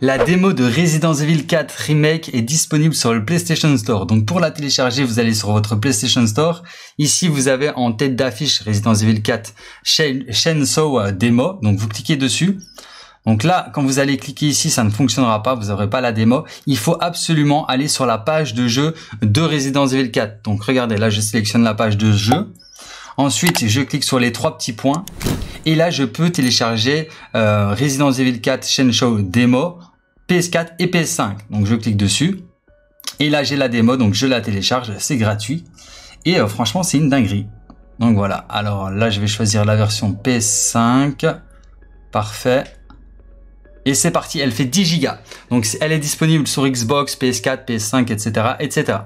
La démo de Resident Evil 4 Remake est disponible sur le PlayStation Store. Donc pour la télécharger, vous allez sur votre PlayStation Store. Ici, vous avez en tête d'affiche Resident Evil 4 Chainsaw euh, Demo. Donc vous cliquez dessus. Donc là, quand vous allez cliquer ici, ça ne fonctionnera pas, vous n'aurez pas la démo. Il faut absolument aller sur la page de jeu de Resident Evil 4. Donc regardez, là je sélectionne la page de jeu. Ensuite, je clique sur les trois petits points. Et là, je peux télécharger euh, Resident Evil 4 Chainsaw Demo PS4 et PS5. Donc je clique dessus. Et là j'ai la démo, donc je la télécharge, c'est gratuit. Et euh, franchement c'est une dinguerie. Donc voilà, alors là je vais choisir la version PS5. Parfait. Et c'est parti, elle fait 10 Go. Donc elle est disponible sur Xbox, PS4, PS5, etc. etc.